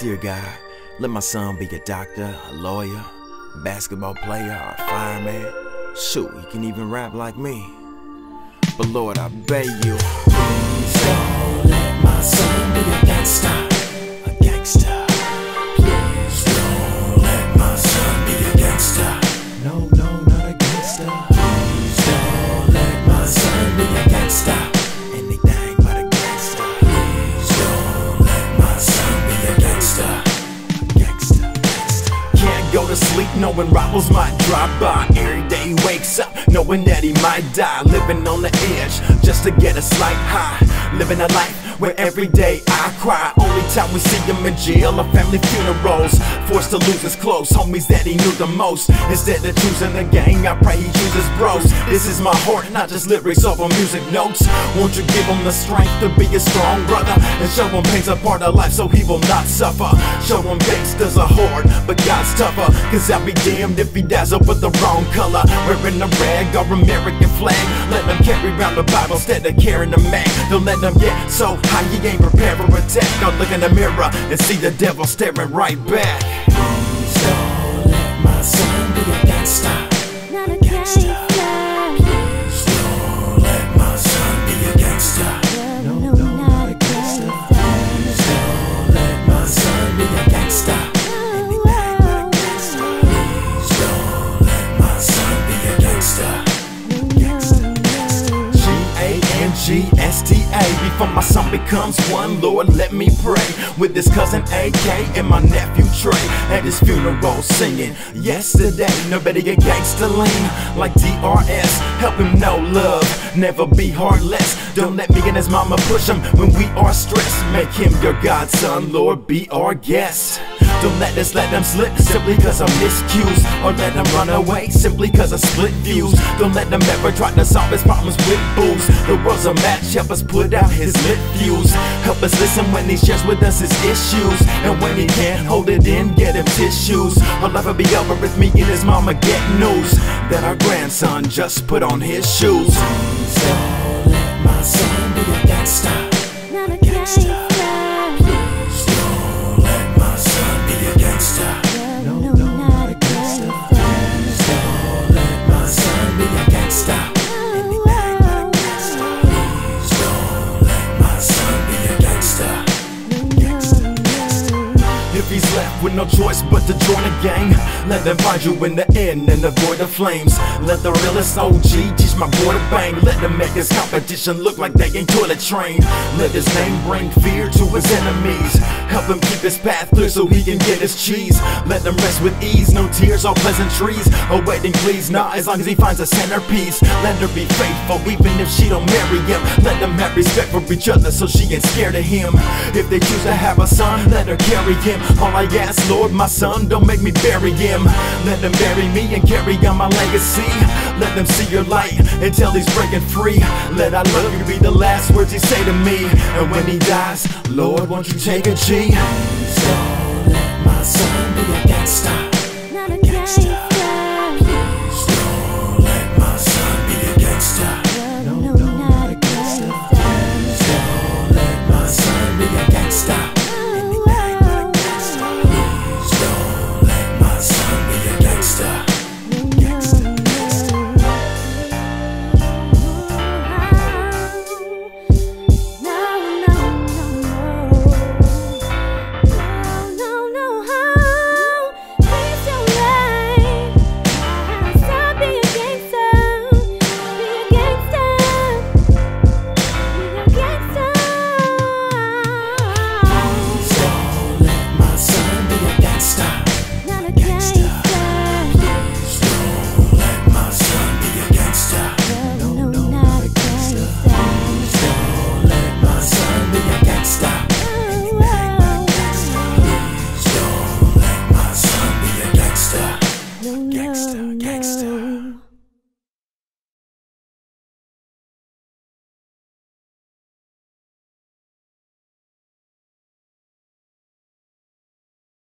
Dear God, let my son be a doctor, a lawyer, basketball player, or a fireman. Shoot, he can even rap like me. But Lord, I beg you, please don't let my son be a gangster, go to sleep knowing rivals might drive by. Every day he wakes up knowing that he might die. Living on the edge just to get a slight high. Living a life where every day I cry. Only time we see him in jail or family funerals. Forced to lose his close homies that he knew the most. Instead of choosing the gang, I pray he chooses bros. This is my heart, not just lyrics over music notes. Won't you give him the strength to be a strong brother and show him pain's a part of life so he will not suffer. Show him gangsters are hard, but God's tougher. Cause I'll be damned if he dies up with the wrong color. Wearing a rag or American flag. Let them carry around the Bible instead of carrying the Mac. Don't let them get so high you ain't prepared for attack. Don't look in the mirror and see the devil staring right back. Please don't let my son be a gangster. Not a gangster. Please don't let my son be a gangster. No, no, not a. Please don't let my son be a A. Before my son becomes one, Lord, let me pray. With his cousin AK and my nephew Trey at his funeral singing. Yesterday, nobody a gangster lean like DRS. Help him know love, never be heartless. Don't let me and his mama push him when we are stressed. Make him your godson, Lord, be our guest. Don't let us let them slip simply cause I'm miscued Or let them run away simply cause of split views Don't let them ever try to solve his problems with booze. The world's a match, help us put out his lit fuse. Help us listen when he shares with us his issues. And when he can't hold it in, get him tissues. Life will be over if me and his mama get news. That our grandson just put on his shoes. Please don't let my son If he's left with no choice but to join a gang, let them find you in the end and avoid the flames. Let the realest OG my boy to bang. Let them make his competition look like they ain't toilet trained. Let his name bring fear to his enemies. Help him keep his path clear so he can get his cheese. Let them rest with ease, no tears or pleasantries. A wedding, please, nah, as long as he finds a centerpiece. Let her be faithful even if she don't marry him. Let them have respect for each other so she ain't scared of him. If they choose to have a son, let her carry him. All I ask, Lord, my son, don't make me bury him. Let them bury me and carry on my legacy. Let them see your light until he's breaking free. Let I love you be the last words he say to me. And when he dies, Lord, won't you take a G? Don't